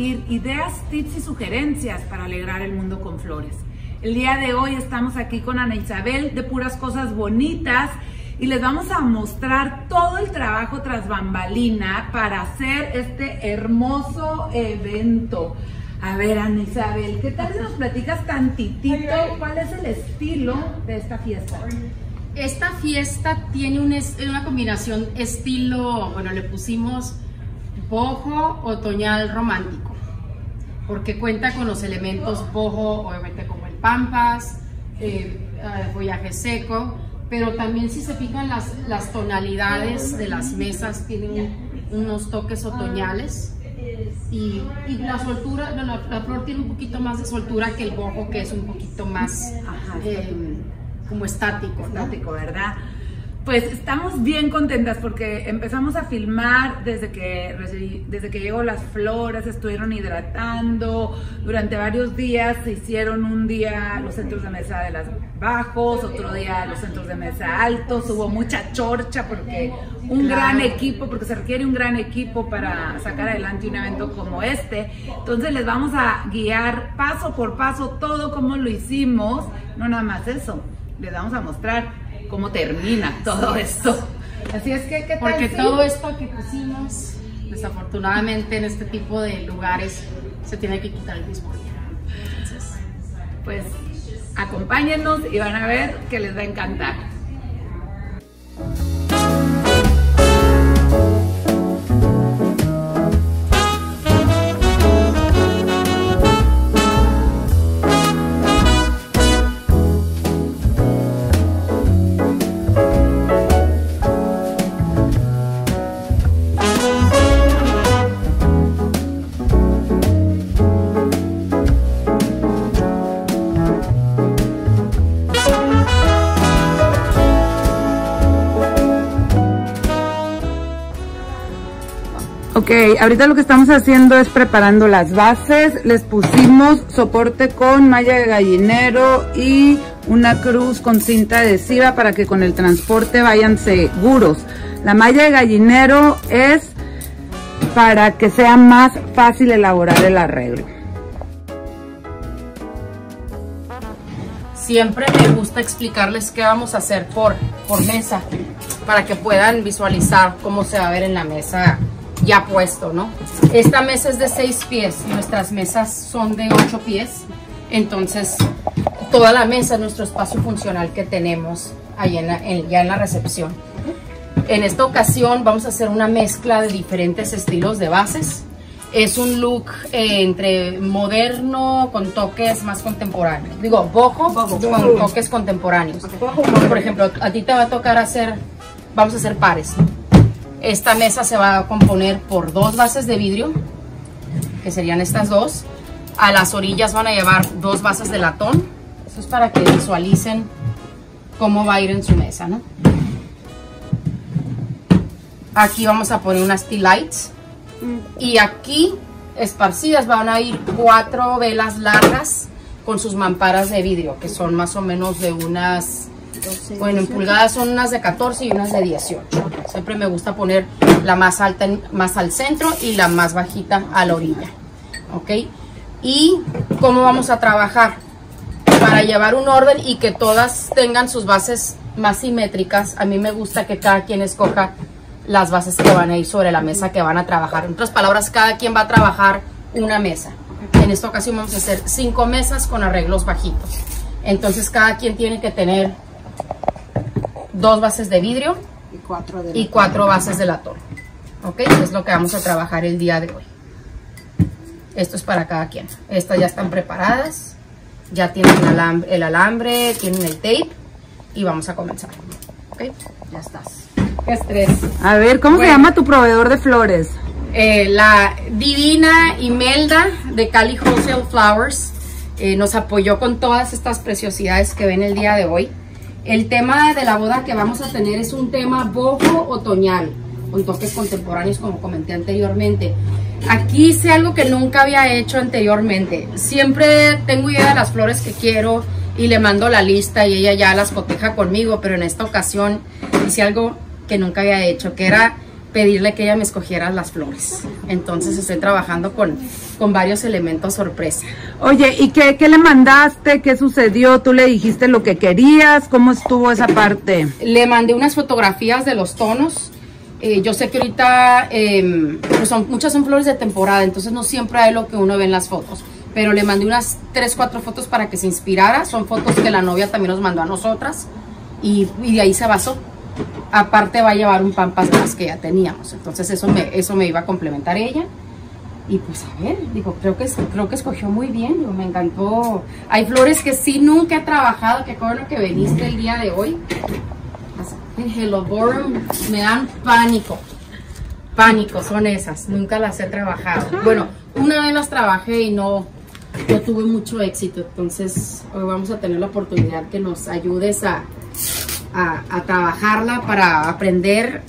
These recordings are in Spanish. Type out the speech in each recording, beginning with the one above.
ideas, tips y sugerencias para alegrar el mundo con flores. El día de hoy estamos aquí con Ana Isabel de Puras Cosas Bonitas y les vamos a mostrar todo el trabajo tras bambalina para hacer este hermoso evento. A ver, Ana Isabel, ¿qué tal si nos platicas tantitito cuál es el estilo de esta fiesta? Esta fiesta tiene un una combinación estilo, bueno, le pusimos bojo otoñal romántico, porque cuenta con los elementos bojo, obviamente como el pampas, eh, follaje seco, pero también si se fijan las, las tonalidades de las mesas tienen unos toques otoñales y, la soltura, la, flor tiene un poquito más de soltura que el bojo que es un poquito más... Eh, como estático. Estático, ¿verdad? Pues estamos bien contentas porque empezamos a filmar desde que desde que llegó las flores, estuvieron hidratando, durante varios días se hicieron un día los centros de mesa de las bajos, otro día los centros de mesa altos, hubo mucha chorcha porque un gran equipo, porque se requiere un gran equipo para sacar adelante un evento como este. Entonces les vamos a guiar paso por paso todo como lo hicimos, no nada más eso les vamos a mostrar cómo termina todo esto. Así es que, ¿qué tal? Porque todo esto que pusimos, desafortunadamente en este tipo de lugares, se tiene que quitar el mismo día. Entonces, pues acompáñenos y van a ver que les va a encantar. Ok, ahorita lo que estamos haciendo es preparando las bases. Les pusimos soporte con malla de gallinero y una cruz con cinta adhesiva para que con el transporte vayan seguros. La malla de gallinero es para que sea más fácil elaborar el arreglo. Siempre me gusta explicarles qué vamos a hacer por, por mesa para que puedan visualizar cómo se va a ver en la mesa ya puesto, ¿no? Esta mesa es de 6 pies, nuestras mesas son de 8 pies, entonces toda la mesa es nuestro espacio funcional que tenemos ahí en ya en la recepción. En esta ocasión vamos a hacer una mezcla de diferentes estilos de bases. Es un look eh, entre moderno con toques más contemporáneos. Digo, bojo, con toques contemporáneos. Por ejemplo, a ti te va a tocar hacer, vamos a hacer pares. Esta mesa se va a componer por dos bases de vidrio, que serían estas dos. A las orillas van a llevar dos bases de latón. Eso es para que visualicen cómo va a ir en su mesa, ¿no? Aquí vamos a poner unas tea lights. Y aquí, esparcidas, van a ir cuatro velas largas con sus mamparas de vidrio, que son más o menos de unas bueno, en pulgadas son unas de 14 y unas de 18. Siempre me gusta poner la más alta más al centro y la más bajita a la orilla. ¿Ok? ¿Y cómo vamos a trabajar? Para llevar un orden y que todas tengan sus bases más simétricas, a mí me gusta que cada quien escoja las bases que van a ir sobre la mesa que van a trabajar. En otras palabras, cada quien va a trabajar una mesa. En esta ocasión vamos a hacer cinco mesas con arreglos bajitos. Entonces cada quien tiene que tener dos bases de vidrio y cuatro, y cuatro bases de latón. ¿Ok? Es lo que vamos a trabajar el día de hoy. Esto es para cada quien. Estas ya están preparadas. Ya tienen el alambre, tienen el tape. Y vamos a comenzar. ¿Ok? Ya estás. Qué estrés. A ver, ¿cómo se llama tu proveedor de flores? Eh, la divina Imelda de Cali Wholesale Flowers eh, nos apoyó con todas estas preciosidades que ven el día de hoy. El tema de la boda que vamos a tener es un tema bojo otoñal, con toques contemporáneos como comenté anteriormente. Aquí hice algo que nunca había hecho anteriormente. Siempre tengo idea de las flores que quiero y le mando la lista y ella ya las coteja conmigo, pero en esta ocasión hice algo que nunca había hecho, que era pedirle que ella me escogiera las flores. Entonces estoy trabajando con, con varios elementos sorpresa. Oye, ¿y qué, qué, le mandaste? ¿Qué sucedió? ¿Tú le dijiste lo que querías? ¿Cómo estuvo esa parte? Le mandé unas fotografías de los tonos. Eh, yo sé que ahorita eh, pues son, muchas son flores de temporada, entonces no siempre hay lo que uno ve en las fotos. Pero le mandé unas 3, 4 fotos para que se inspirara. Son fotos que la novia también nos mandó a nosotras. Y, y de ahí se basó aparte va a llevar un pampas más que ya teníamos. Entonces eso me, eso me iba a complementar ella. Y pues a ver, digo, creo que, creo que escogió muy bien, me encantó. Hay flores que sí nunca he trabajado, que bueno que viniste el día de hoy. Hello me dan pánico. Pánico, son esas, nunca las he trabajado. Bueno, una vez las trabajé y no, no tuve mucho éxito, entonces hoy vamos a tener la oportunidad que nos ayudes a, a, trabajarla para aprender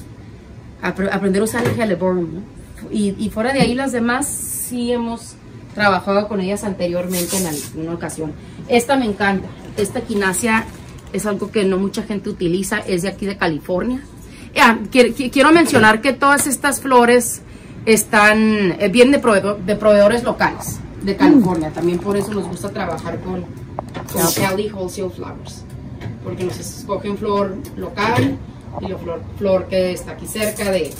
a, aprender a usar el Helleborn. Y, y, fuera de ahí las demás sí hemos trabajado con ellas anteriormente en alguna ocasión. Esta me encanta. Esta quinasia es algo que no mucha gente utiliza, es de aquí de California. quiero mencionar que todas estas flores están eh, bien de, de proveedores locales de California. También por eso nos gusta trabajar con, con Cali Wholesale Flowers porque nos escogen flor local y la flor, flor que está aquí cerca de,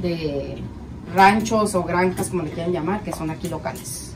de ranchos o granjas, como le quieran llamar, que son aquí locales.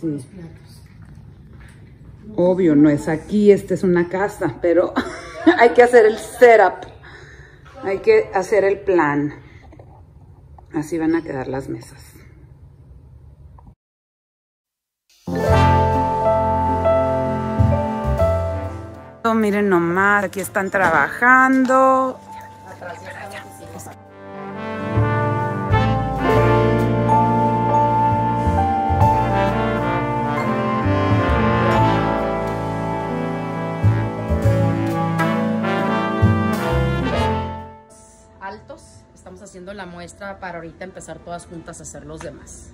Sí. Obvio, no es aquí, esta es una casa, pero hay que hacer el setup. Hay que hacer el plan. Así van a quedar las mesas. Oh, miren nomás, aquí están trabajando. Haciendo la muestra para ahorita empezar todas juntas a hacer los demás.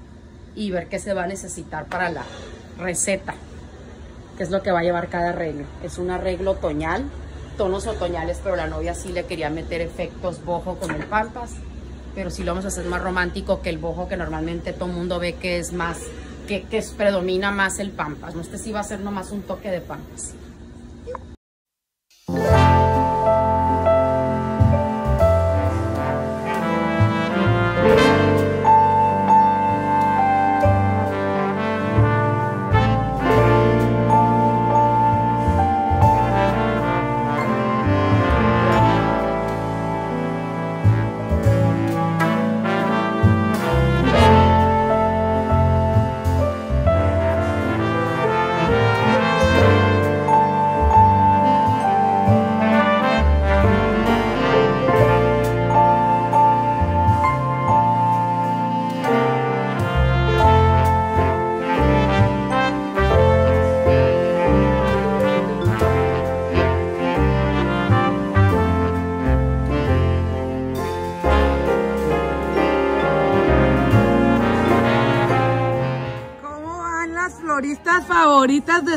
Y ver qué se va a necesitar para la receta. Qué es lo que va a llevar cada arreglo. Es un arreglo otoñal, tonos otoñales, pero la novia sí le quería meter efectos bojo con el pampas. Pero sí lo vamos a hacer más romántico que el bojo que normalmente todo mundo ve que es más, que, que predomina más el pampas. No, este sí va a ser nomás un toque de pampas.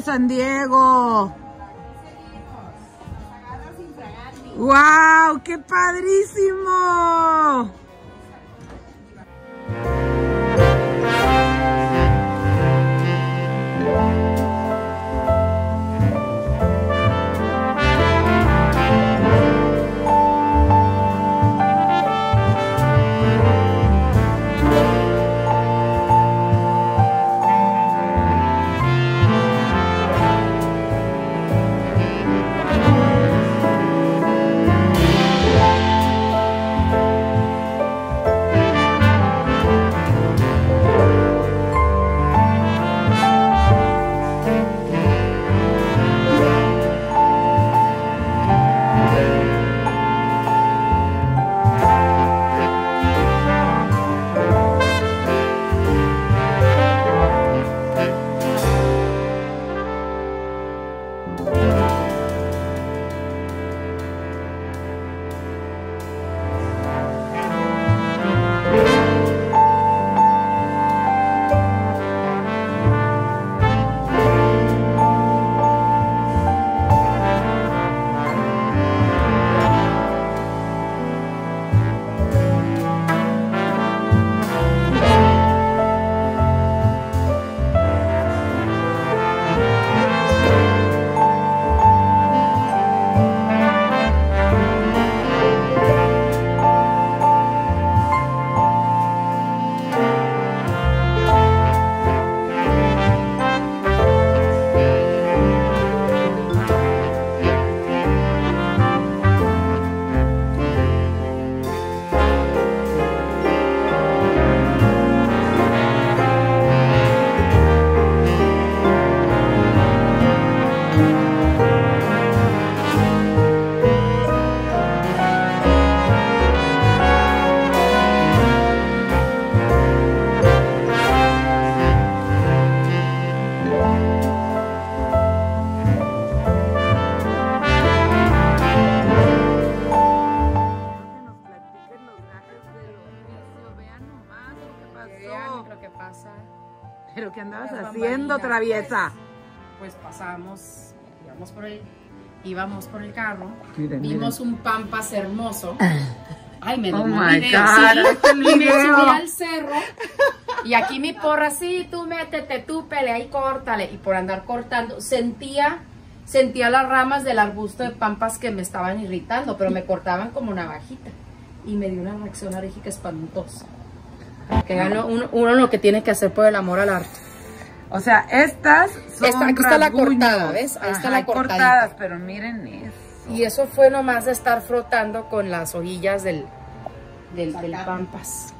San Diego? ¡Wow! ¡Qué padrísimo! Traviesa? Pues pasamos, íbamos por el, íbamos por el carro, Miren, vimos un pampas hermoso. Ay, me Oh my video, God, sí, y me subí al cerro. Y aquí mi porra, sí, tú métete, tú pelea y córtale. Y por andar cortando, sentía, sentía las ramas del arbusto de pampas que me estaban irritando, pero me cortaban como navajita. Y me dio una reacción alérgica espantosa. Que uno, uno lo que tiene que hacer por el amor al arte. O sea, estas son Esta- aquí está la cortada, ¿ves? Ahí está Ajá, la cortadita. cortadas, pero miren eso. Y eso fue nomás de estar frotando con las hojillas del, del, del pampas.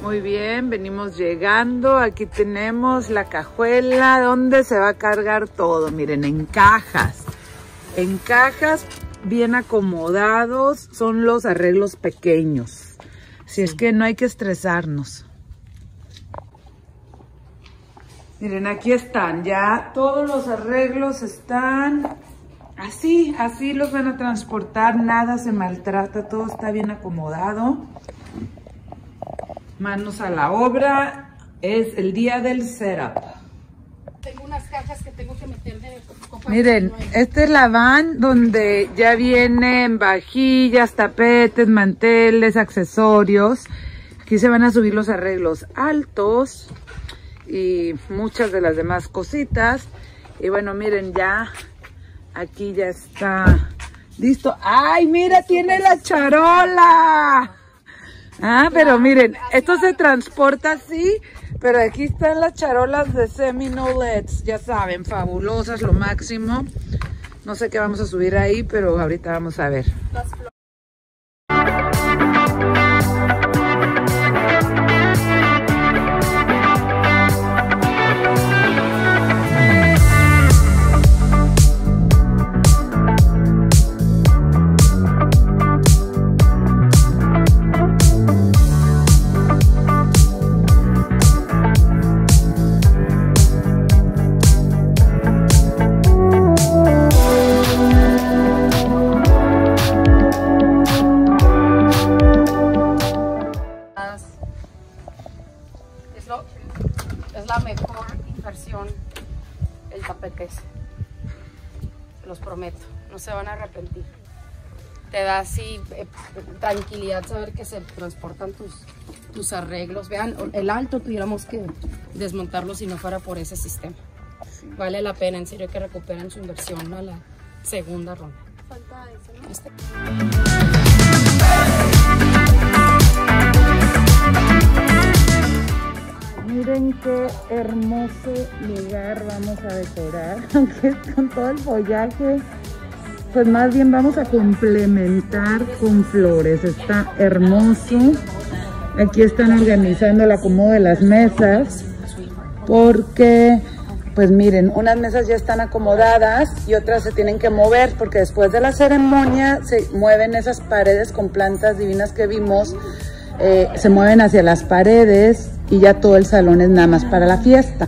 Muy bien, venimos llegando, aquí tenemos la cajuela donde se va a cargar todo, miren, en cajas, en cajas bien acomodados, son los arreglos pequeños, si es que no hay que estresarnos. Miren, aquí están, ya todos los arreglos están así, así los van a transportar, nada se maltrata, todo está bien acomodado. Manos a la obra, es el día del setup. Tengo unas cajas que tengo que meter de copa Miren, esta es la van donde ya vienen vajillas, tapetes, manteles, accesorios. Aquí se van a subir los arreglos altos y muchas de las demás cositas. Y bueno, miren, ya aquí ya está listo. ¡Ay, mira, tiene la charola! Ah, pero miren, esto se transporta así, pero aquí están las charolas de Seminolets, ya saben, fabulosas, lo máximo. No sé qué vamos a subir ahí, pero ahorita vamos a ver. Da así eh, tranquilidad saber que se transportan tus, tus arreglos. Vean, el alto tuviéramos que desmontarlo si no fuera por ese sistema. Vale la pena, en serio, que recuperen su inversión a la segunda ronda. Este- Miren qué hermoso lugar vamos a decorar, aunque es con todo el follaje. Pues más bien vamos a complementar con flores. Está hermoso. Aquí están organizando el acomodo de las mesas porque, pues miren, unas mesas ya están acomodadas y otras se tienen que mover porque después de la ceremonia se mueven esas paredes con plantas divinas que vimos, eh, se mueven hacia las paredes y ya todo el salón es nada más para la fiesta.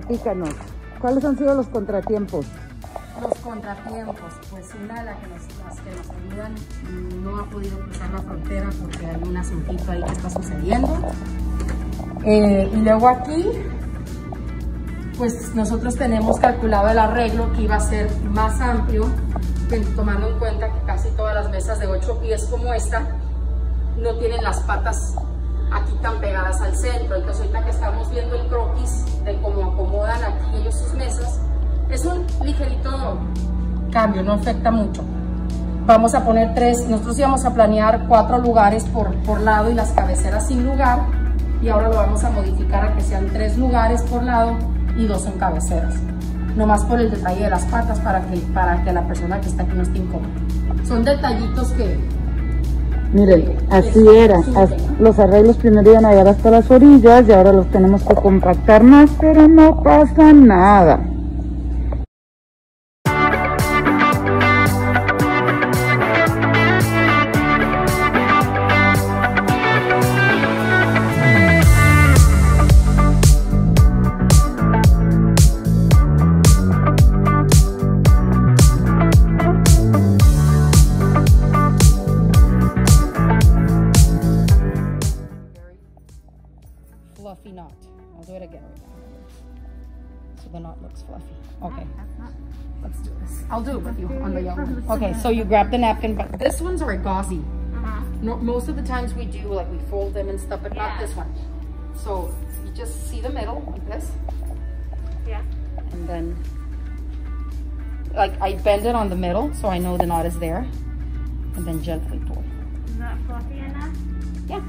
Platícanos. ¿Cuáles han sido los contratiempos? Los contratiempos, pues una de las que nos, las que nos ayudan no ha podido cruzar la frontera porque hay un asuntito ahí que está sucediendo. Eh, y luego aquí, pues nosotros tenemos calculado el arreglo que iba a ser más amplio, tomando en cuenta que casi todas las mesas de 8 pies como esta no tienen las patas aquí tan pegadas al centro. Entonces ahorita que estamos viendo el croquis de cómo acomodan aquí ellos sus mesas, es un ligerito cambio, no afecta mucho. Vamos a poner tres, nosotros íbamos a planear cuatro lugares por, por lado y las cabeceras sin lugar y ahora lo vamos a modificar a que sean tres lugares por lado y dos en cabeceras. Nomás por el detalle de las patas para que, para que la persona que está aquí no esté incómoda. Son detallitos que, Miren, así era. Los arreglos primero iban a llegar hasta las orillas y ahora los tenemos que compactar más, pero no pasa nada. Okay. Let's do this. I'll do it with you on the yellow one. Okay, so you grab the napkin, but this one's are gauzy. Uh-huh. No, most of the times we do, like we fold them and stuff, but not this one. So you just see the middle like this. Yeah. And then like I bend it on the middle so I know the knot is there. And then gently pull. Not fluffy enough? Yeah.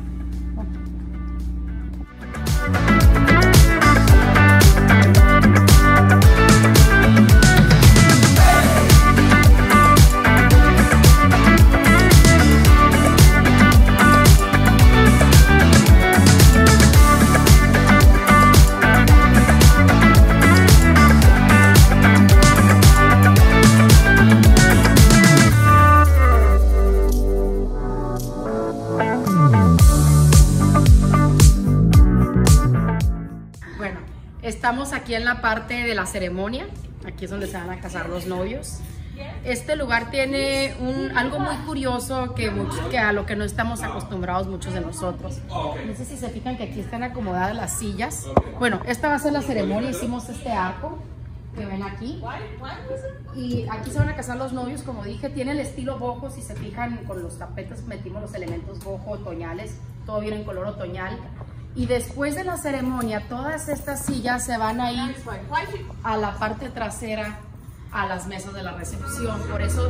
Estamos aquí en la parte de la ceremonia. Aquí es donde se van a casar los novios. Este lugar tiene un, algo muy curioso que, que a lo que no estamos acostumbrados muchos de nosotros. No sé si se fijan que aquí están acomodadas las sillas. Bueno, esta va a ser la ceremonia. Hicimos este arco que ven aquí. Y aquí se van a casar los novios, como dije, tiene el estilo bojo, si se fijan con los tapetes metimos los elementos bojo otoñales, todo viene en color otoñal. Y después de la ceremonia, todas estas sillas se van a ir a la parte trasera, a las mesas de la recepción. Por eso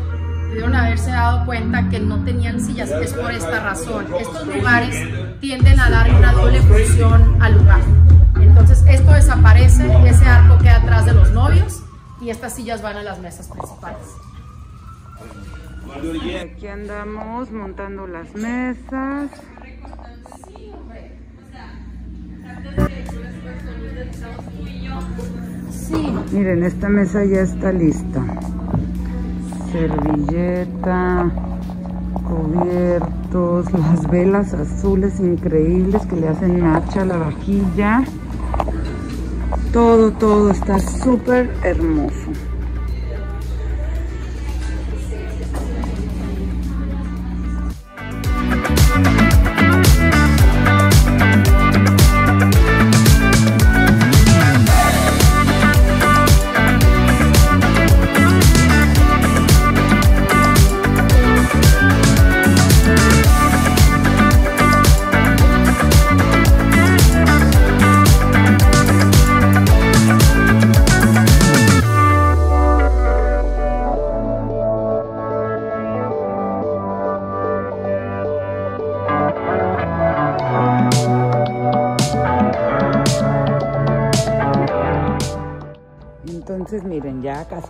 debieron haberse dado cuenta que no tenían sillas, es por esta razón. Estos lugares tienden a dar una doble función al lugar. Entonces esto desaparece, ese arco queda atrás de los novios y estas sillas van a las mesas principales. Aquí andamos montando las mesas. Miren, esta mesa ya está lista. Servilleta, cubiertos, las velas azules increíbles que le hacen nacha a la vajilla. Todo, todo está súper hermoso.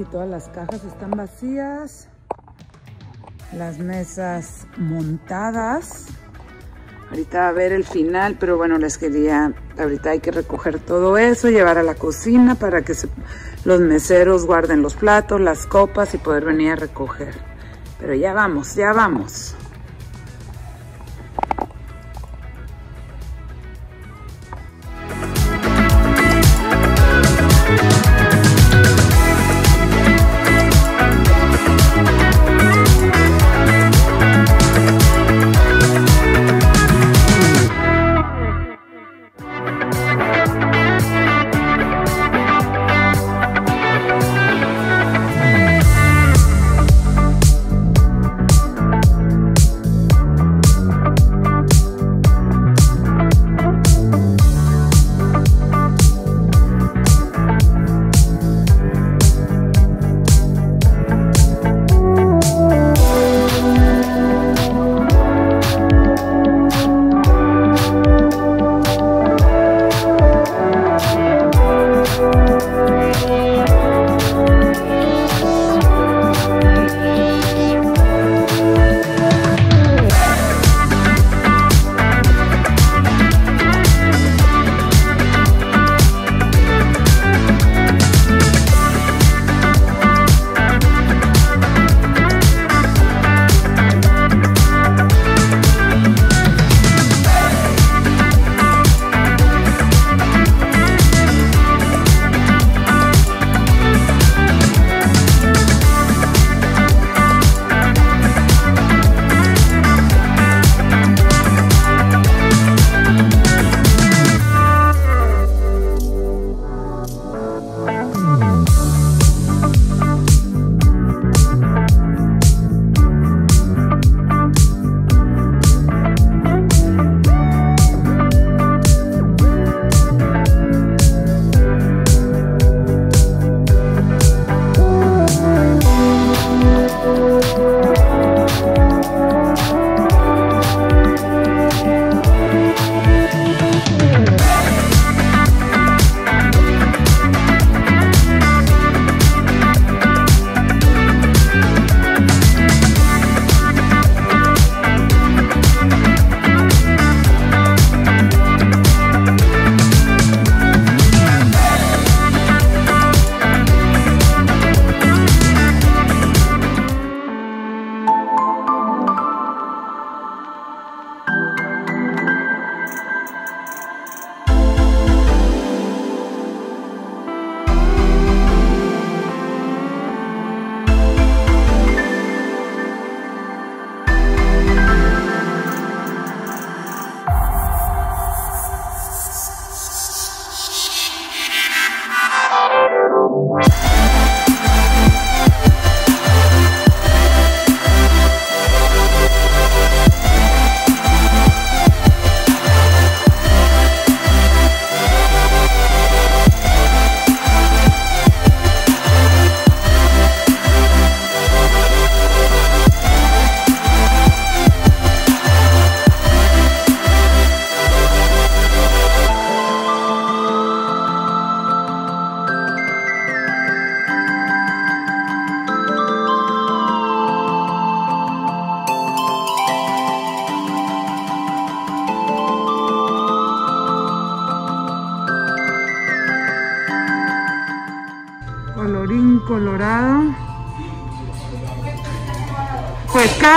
Todas las cajas están vacías. Las mesas montadas. Ahorita va a ver el final, pero bueno, les quería, ahorita hay que recoger todo eso, llevar a la cocina para que los meseros guarden los platos, las copas y poder venir a recoger. Pero ya vamos, ya vamos.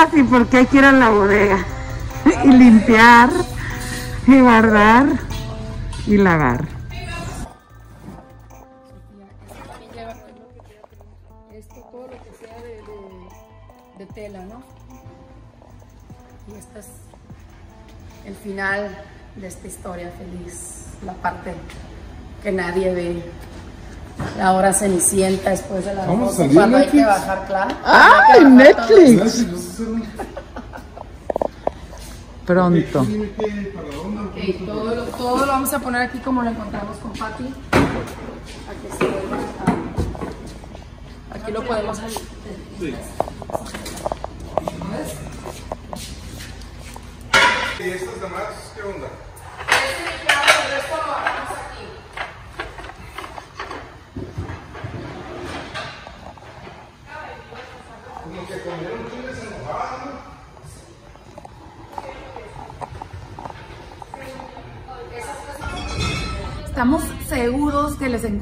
Pues casi porque hay que ir a la bodega y limpiar y guardar y lavar. Esto, todo lo que sea tela, ¿no? Y este es el final de esta historia feliz, la parte que nadie ve. La hora cenicienta después de la Vamos a cuando hay que Netflix. bajar, claro. ¡Ay, bajar Netflix! Hacer- Pronto. Dime qué, para dónde. Ok, todo, lo, todo lo vamos a poner aquí como lo encontramos con Patti. Aquí, se vuelva a- aquí lo podemos ¿Y estas demás qué onda?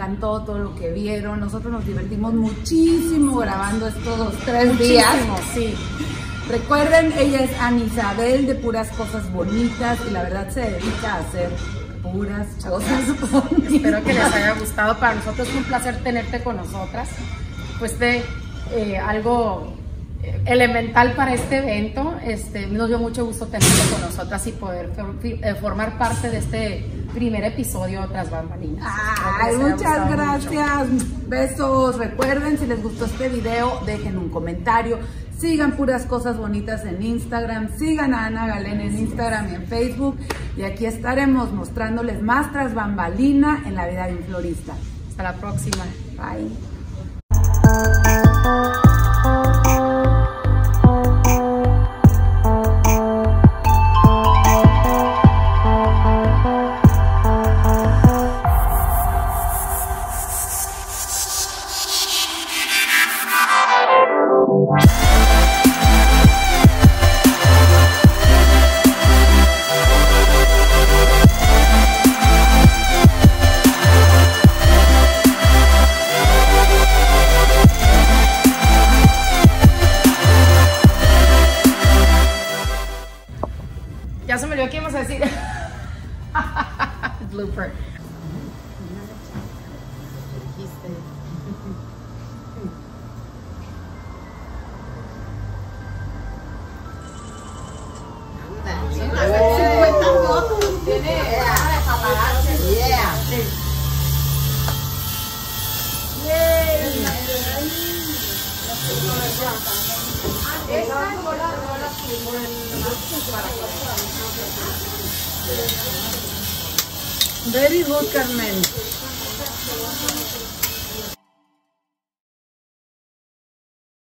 Encantó todo lo que vieron. Nosotros nos divertimos muchísimo grabando estos tres días. sí. Recuerden, ella es Ana Isabel de Puras Cosas Bonitas y la verdad se dedica a hacer puras cosas bonitas. Espero que les haya gustado. Para nosotros es un placer tenerte con nosotras. Pues de eh, algo eh, elemental para este evento. Este, nos dio mucho gusto tenerte con nosotras y poder eh, formar parte de este primer episodio tras bambalinas. Ay, muchas mucho. gracias. Besos. Recuerden, si les gustó este video, dejen un comentario. Sigan puras cosas bonitas en Instagram. Sigan a Ana Galén en Instagram y en Facebook. Y aquí estaremos mostrándoles más tras bambalina en la vida de un florista. Hasta la próxima. Bye.